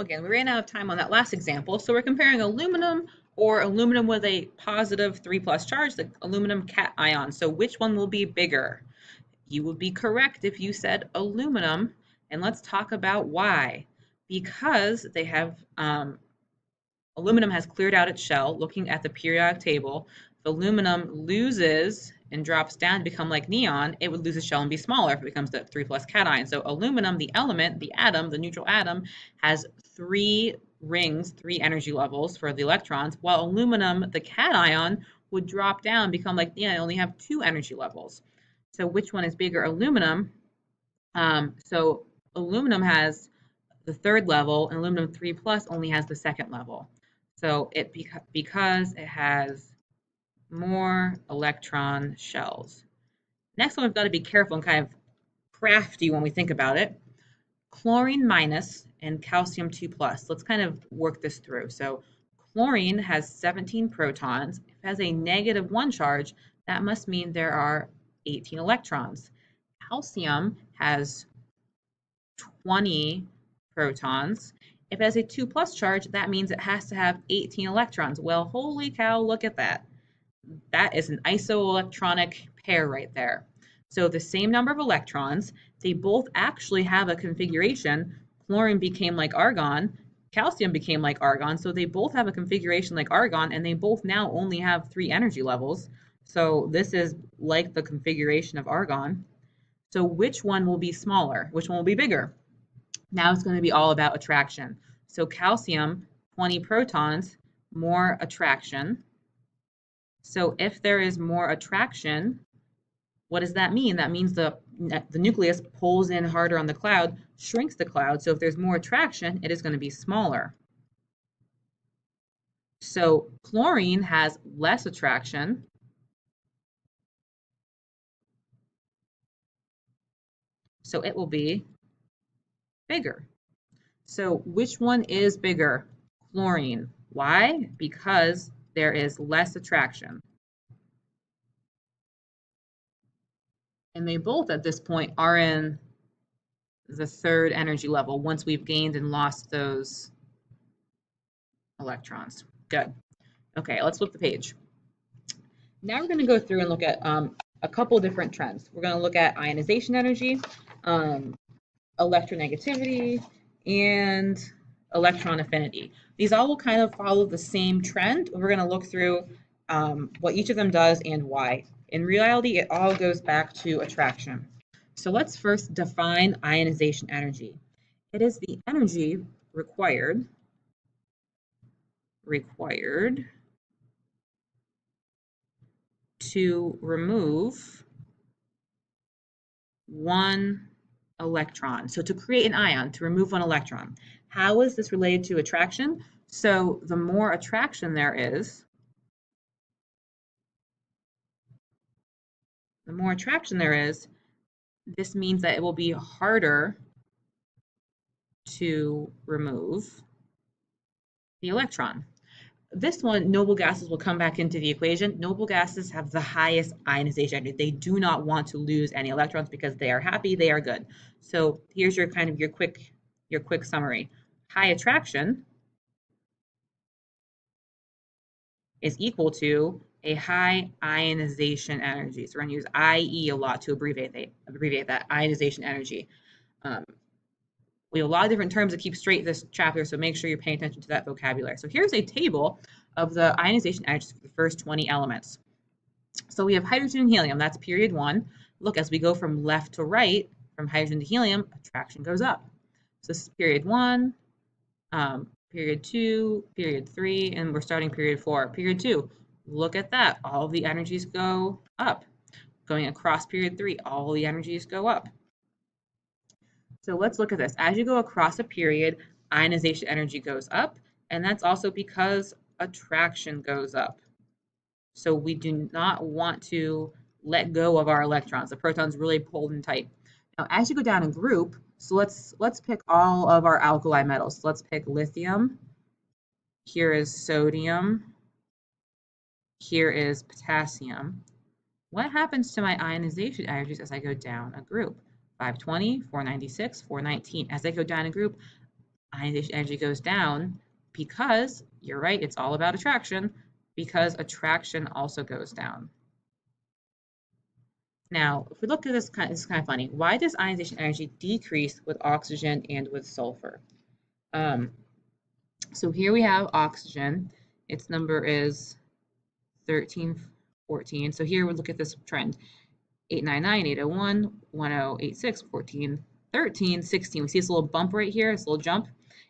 Again. We ran out of time on that last example. So we're comparing aluminum or aluminum with a positive 3 plus charge, the aluminum cation. So which one will be bigger? You would be correct if you said aluminum. And let's talk about why. Because they have, um, aluminum has cleared out its shell. Looking at the periodic table, the aluminum loses and drops down to become like neon, it would lose its shell and be smaller if it becomes the 3 plus cation. So aluminum, the element, the atom, the neutral atom, has three rings, three energy levels for the electrons, while aluminum, the cation, would drop down, become like neon, only have two energy levels. So which one is bigger? Aluminum. Um, so aluminum has the third level, and aluminum 3 plus only has the second level. So it because it has more electron shells. Next one, we've got to be careful and kind of crafty when we think about it. Chlorine minus and calcium 2 plus. Let's kind of work this through. So chlorine has 17 protons. If it has a negative 1 charge, that must mean there are 18 electrons. Calcium has 20 protons. If it has a 2 plus charge, that means it has to have 18 electrons. Well, holy cow, look at that that is an isoelectronic pair right there. So the same number of electrons, they both actually have a configuration. Chlorine became like argon, calcium became like argon, so they both have a configuration like argon, and they both now only have three energy levels. So this is like the configuration of argon. So which one will be smaller? Which one will be bigger? Now it's going to be all about attraction. So calcium, 20 protons, more attraction. So if there is more attraction, what does that mean? That means the, the nucleus pulls in harder on the cloud, shrinks the cloud. So if there's more attraction, it is going to be smaller. So chlorine has less attraction. So it will be bigger. So which one is bigger? Chlorine. Why? Because there is less attraction. And they both at this point are in the third energy level once we've gained and lost those electrons. Good. Okay, let's flip the page. Now we're going to go through and look at um, a couple different trends. We're going to look at ionization energy, um, electronegativity, and electron affinity. These all will kind of follow the same trend. We're going to look through um, what each of them does and why. In reality, it all goes back to attraction. So let's first define ionization energy. It is the energy required required to remove one electron. So to create an ion, to remove one electron. How is this related to attraction? So the more attraction there is, the more attraction there is, this means that it will be harder to remove the electron. This one, noble gases will come back into the equation. Noble gases have the highest ionization energy. They do not want to lose any electrons because they are happy, they are good. So here's your kind of your quick, your quick summary high attraction is equal to a high ionization energy. So we're going to use IE a lot to abbreviate that, abbreviate that ionization energy. Um, we have a lot of different terms to keep straight this chapter, so make sure you're paying attention to that vocabulary. So here's a table of the ionization energies for the first 20 elements. So we have hydrogen and helium, that's period one. Look, as we go from left to right, from hydrogen to helium, attraction goes up. So this is period one, um, period two, period three, and we're starting period four. Period two, look at that. All the energies go up. Going across period three, all the energies go up. So let's look at this. As you go across a period, ionization energy goes up, and that's also because attraction goes up. So we do not want to let go of our electrons. The proton's really pulled in tight. Now, as you go down a group, so let's let's pick all of our alkali metals. So Let's pick lithium. Here is sodium. Here is potassium. What happens to my ionization energies as I go down a group? 520, 496, 419. As they go down a group, ionization energy goes down because, you're right, it's all about attraction, because attraction also goes down. Now, if we look at this, kind of, this is kind of funny. Why does ionization energy decrease with oxygen and with sulfur? Um, so here we have oxygen. Its number is 13, 14. So here we look at this trend. 899, 801, 1086, 14, 13, 16. We see this little bump right here, this little jump,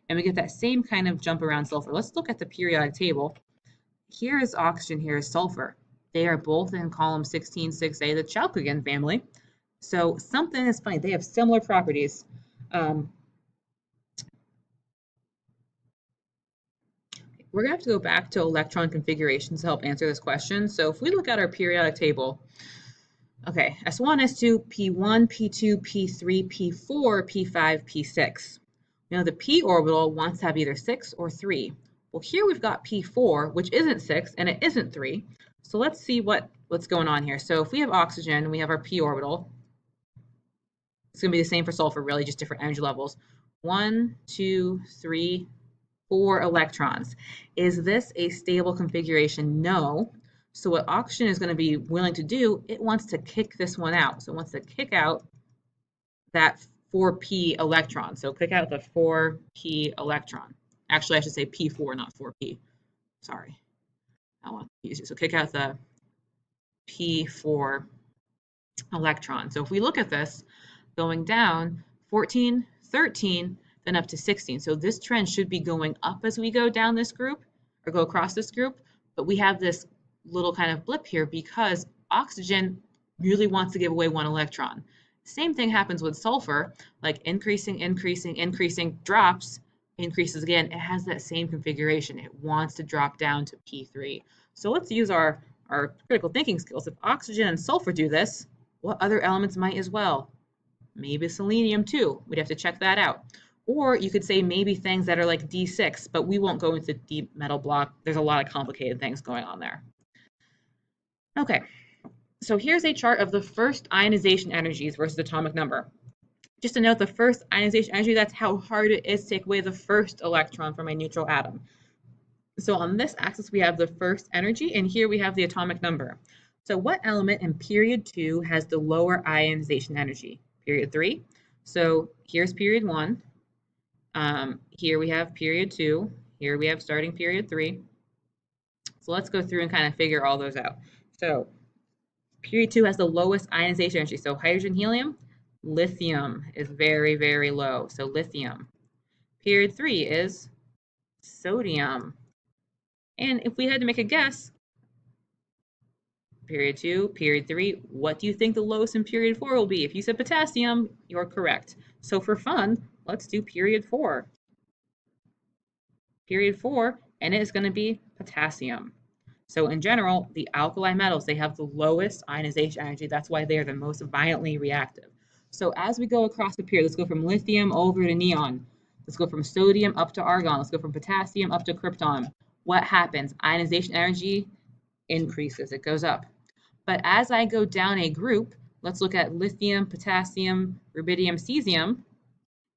and we get that same kind of jump around sulfur. Let's look at the periodic table. Here is oxygen, here is sulfur. They are both in column 16, 6a, the chalcogen family. So something is funny. They have similar properties. Um, we're going to have to go back to electron configurations to help answer this question. So if we look at our periodic table, okay, S1, S2, P1, P2, P3, P4, P5, P6. You know, the p orbital wants to have either 6 or 3. Well, here we've got P4, which isn't 6 and it isn't 3. So let's see what, what's going on here. So if we have oxygen, we have our p orbital. It's going to be the same for sulfur, really, just different energy levels. One, two, three, four electrons. Is this a stable configuration? No. So what oxygen is going to be willing to do, it wants to kick this one out. So it wants to kick out that 4p electron. So kick out the 4p electron. Actually, I should say p4, not 4p. Sorry. I want to use it. So kick out the P4 electron. So if we look at this going down 14, 13, then up to 16. So this trend should be going up as we go down this group or go across this group. But we have this little kind of blip here because oxygen really wants to give away one electron. Same thing happens with sulfur, like increasing, increasing, increasing, drops, increases again, it has that same configuration. It wants to drop down to P3. So let's use our, our critical thinking skills. If oxygen and sulfur do this, what other elements might as well? Maybe selenium too. We'd have to check that out. Or you could say maybe things that are like D6, but we won't go into deep metal block. There's a lot of complicated things going on there. Okay, so here's a chart of the first ionization energies versus atomic number. Just to note, the first ionization energy, that's how hard it is to take away the first electron from a neutral atom. So on this axis, we have the first energy, and here we have the atomic number. So what element in period two has the lower ionization energy? Period three. So here's period one. Um, here we have period two. Here we have starting period three. So let's go through and kind of figure all those out. So period two has the lowest ionization energy. So hydrogen, helium, Lithium is very, very low. So lithium. Period three is sodium. And if we had to make a guess, period two, period three, what do you think the lowest in period four will be? If you said potassium, you're correct. So for fun, let's do period four. Period four, and it is going to be potassium. So in general, the alkali metals, they have the lowest ionization energy. That's why they are the most violently reactive. So as we go across the period, let's go from lithium over to neon. Let's go from sodium up to argon. Let's go from potassium up to krypton. What happens? Ionization energy increases. It goes up. But as I go down a group, let's look at lithium, potassium, rubidium, cesium.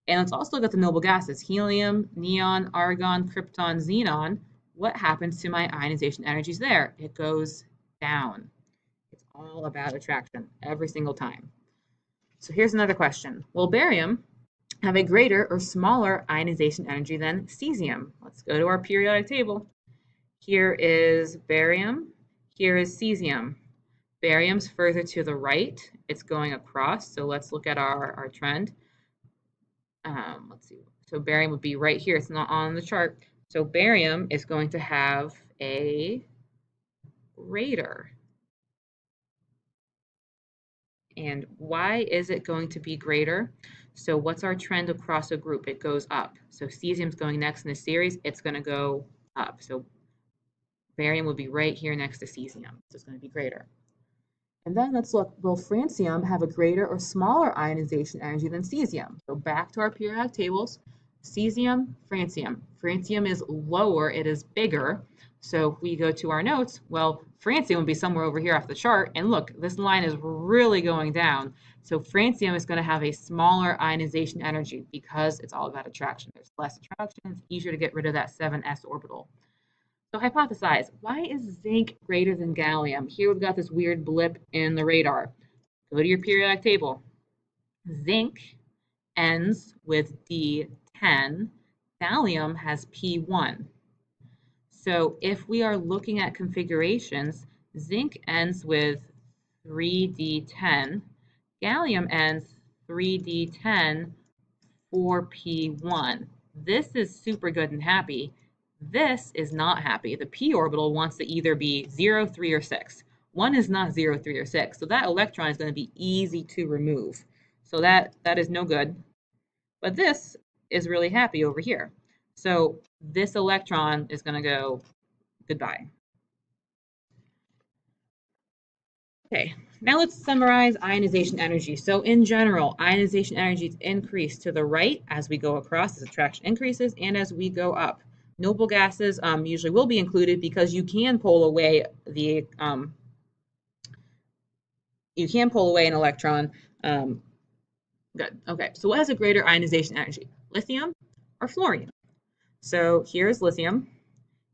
And let's also look at the noble gases, helium, neon, argon, krypton, xenon. What happens to my ionization energies there? It goes down. It's all about attraction every single time. So here's another question. Will barium have a greater or smaller ionization energy than cesium? Let's go to our periodic table. Here is barium, here is cesium. Barium's further to the right, it's going across, so let's look at our, our trend. Um, let's see, so barium would be right here, it's not on the chart. So barium is going to have a greater and why is it going to be greater? So what's our trend across a group? It goes up. So cesium's going next in the series, it's going to go up. So barium will be right here next to cesium. So it's going to be greater. And then let's look, will francium have a greater or smaller ionization energy than cesium? So back to our periodic tables, cesium, francium. Francium is lower, it is bigger. So if we go to our notes, well, francium would be somewhere over here off the chart. And look, this line is really going down. So francium is going to have a smaller ionization energy because it's all about attraction. There's less attraction. It's easier to get rid of that 7s orbital. So hypothesize, why is zinc greater than gallium? Here we've got this weird blip in the radar. Go to your periodic table. Zinc ends with D10. Gallium has P1. So if we are looking at configurations, zinc ends with 3d10, gallium ends 3d10, 4p1. This is super good and happy. This is not happy. The p orbital wants to either be 0, 3, or 6. 1 is not 0, 3, or 6. So that electron is going to be easy to remove. So that, that is no good. But this is really happy over here. So this electron is going to go goodbye. Okay, now let's summarize ionization energy. So in general, ionization energy is increased to the right as we go across, as attraction increases, and as we go up. Noble gases um, usually will be included because you can pull away the um, you can pull away an electron. Um, good. Okay. So what has a greater ionization energy, lithium or fluorine? So here's lithium.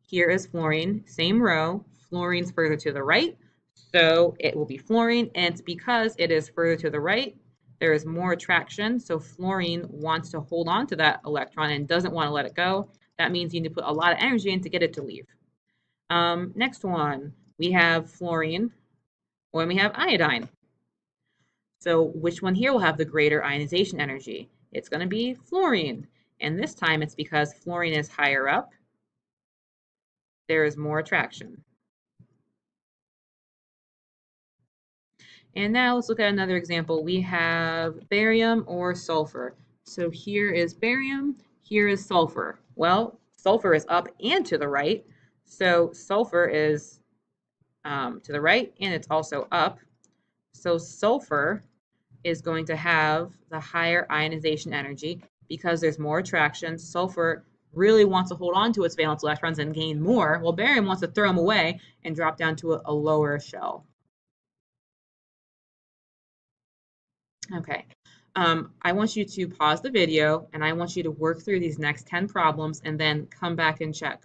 Here is fluorine, same row. Fluorine's further to the right, so it will be fluorine. And it's because it is further to the right, there is more attraction. So fluorine wants to hold on to that electron and doesn't want to let it go. That means you need to put a lot of energy in to get it to leave. Um, next one, we have fluorine, or we have iodine. So which one here will have the greater ionization energy? It's going to be fluorine. And this time it's because fluorine is higher up. There is more attraction. And now let's look at another example. We have barium or sulfur. So here is barium, here is sulfur. Well, sulfur is up and to the right. So sulfur is um, to the right and it's also up. So sulfur is going to have the higher ionization energy because there's more attraction. Sulfur really wants to hold on to its valence electrons and gain more, while barium wants to throw them away and drop down to a, a lower shell. Okay, um, I want you to pause the video and I want you to work through these next 10 problems and then come back and check.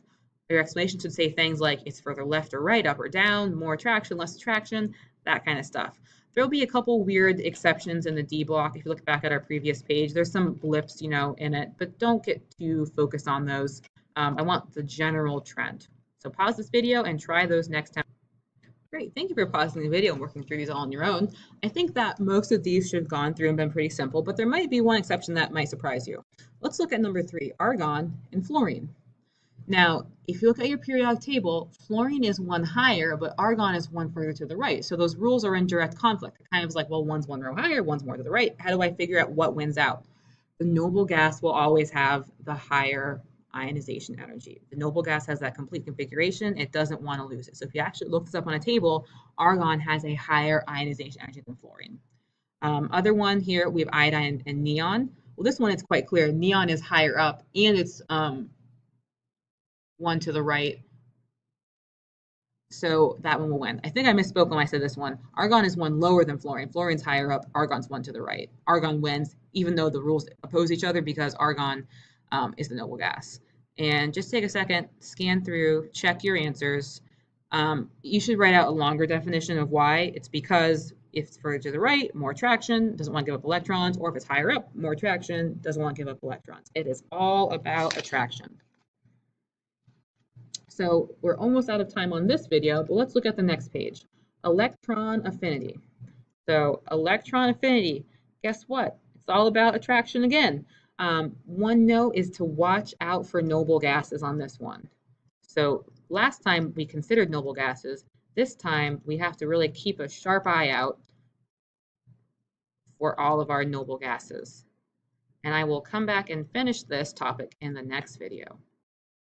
Your explanation should say things like it's further left or right, up or down, more attraction, less attraction, that kind of stuff. There'll be a couple weird exceptions in the D block. If you look back at our previous page, there's some blips, you know, in it, but don't get too focused on those. Um, I want the general trend. So pause this video and try those next time. Great, thank you for pausing the video and working through these all on your own. I think that most of these should have gone through and been pretty simple, but there might be one exception that might surprise you. Let's look at number three, argon and fluorine. Now, if you look at your periodic table, fluorine is one higher, but argon is one further to the right. So those rules are in direct conflict. It kind of is like, well, one's one row higher, one's more to the right. How do I figure out what wins out? The noble gas will always have the higher ionization energy. The noble gas has that complete configuration. It doesn't want to lose it. So if you actually look this up on a table, argon has a higher ionization energy than fluorine. Um, other one here, we have iodine and neon. Well, this one is quite clear. Neon is higher up and it's um, one to the right. So that one will win. I think I misspoke when I said this one. Argon is one lower than fluorine. Fluorine's higher up. Argon's one to the right. Argon wins, even though the rules oppose each other because argon um, is the noble gas. And just take a second, scan through, check your answers. Um, you should write out a longer definition of why. It's because if it's further to the right, more attraction, doesn't want to give up electrons, or if it's higher up, more attraction, doesn't want to give up electrons. It is all about attraction. So we're almost out of time on this video, but let's look at the next page. Electron affinity. So electron affinity, guess what? It's all about attraction again. Um, one note is to watch out for noble gases on this one. So last time we considered noble gases, this time we have to really keep a sharp eye out for all of our noble gases. And I will come back and finish this topic in the next video.